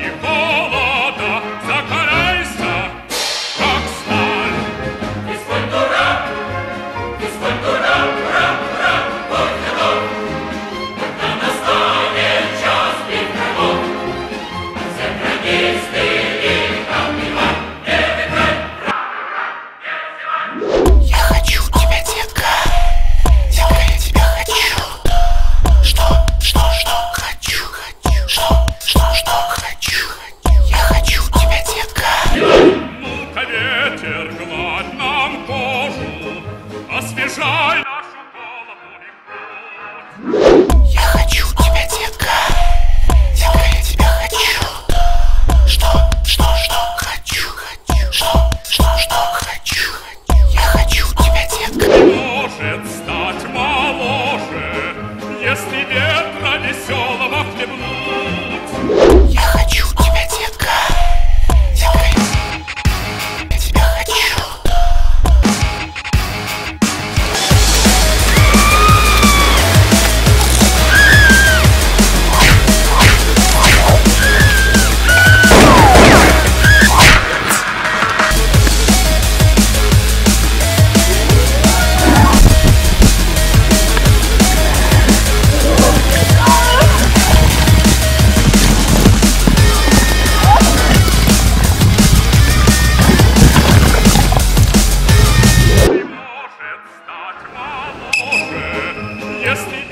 you fall. ветер гладь нам кожу, освежай нашу голову и плоть.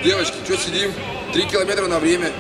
Девочки, что сидим? Три километра на время.